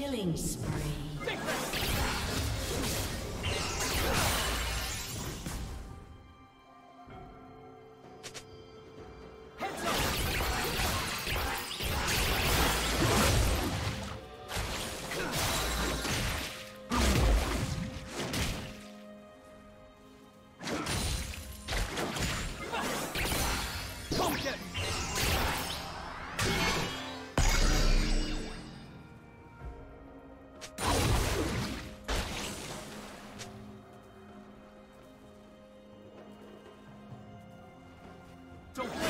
Killing spree. temps.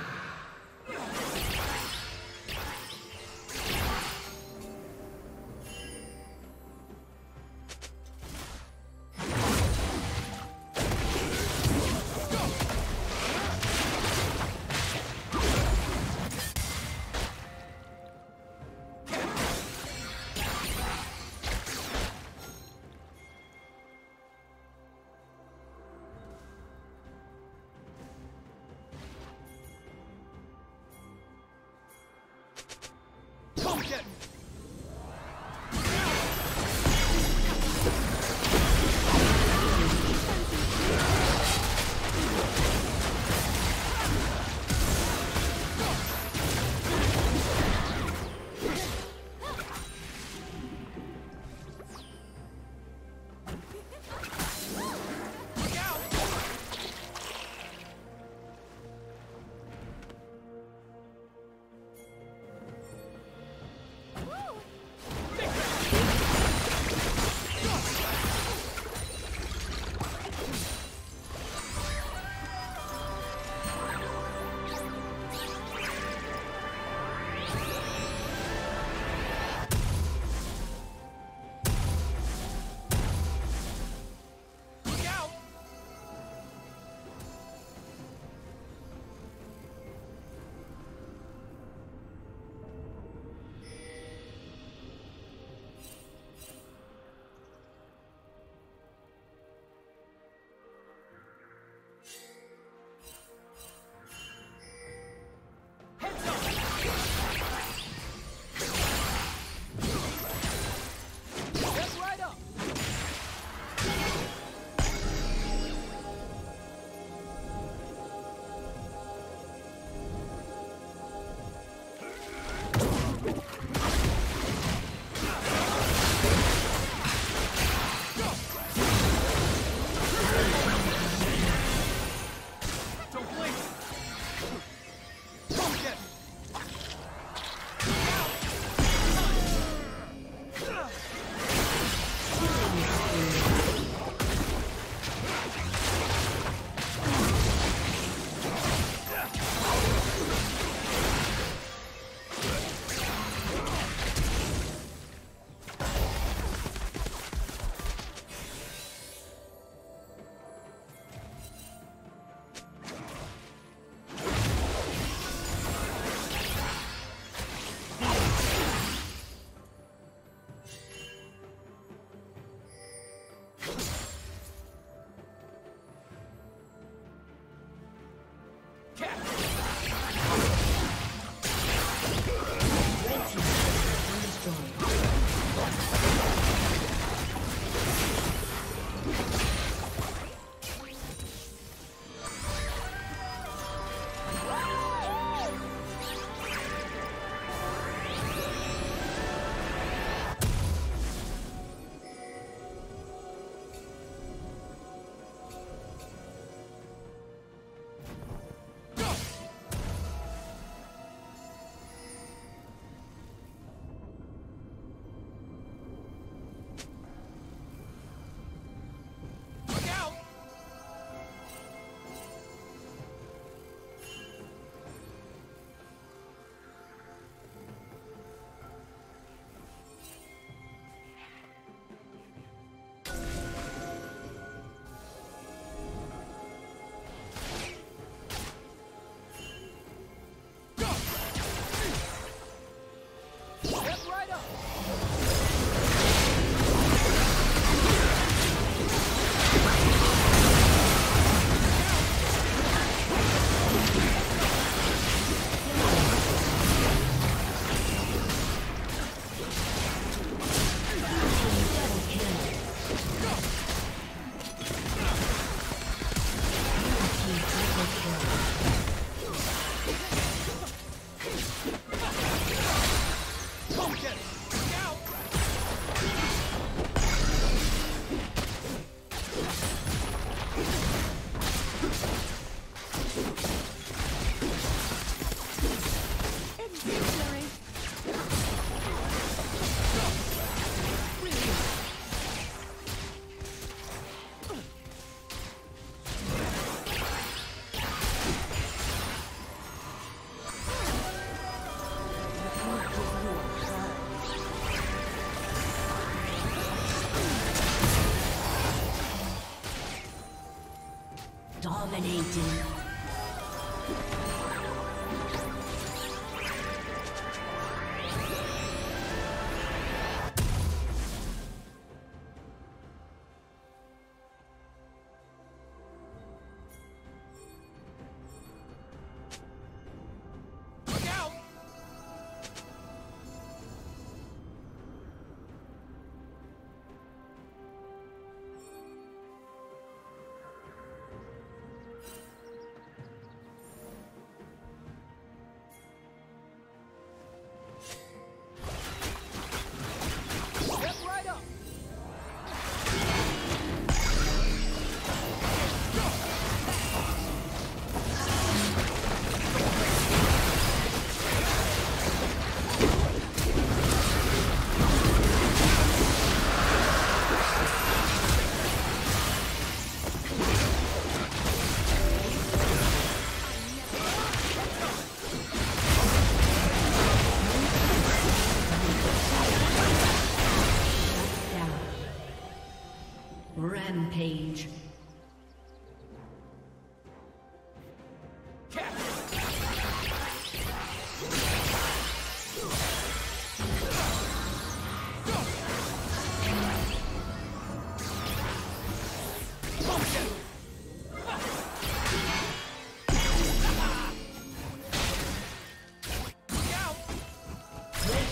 Dominating.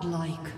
Godlike.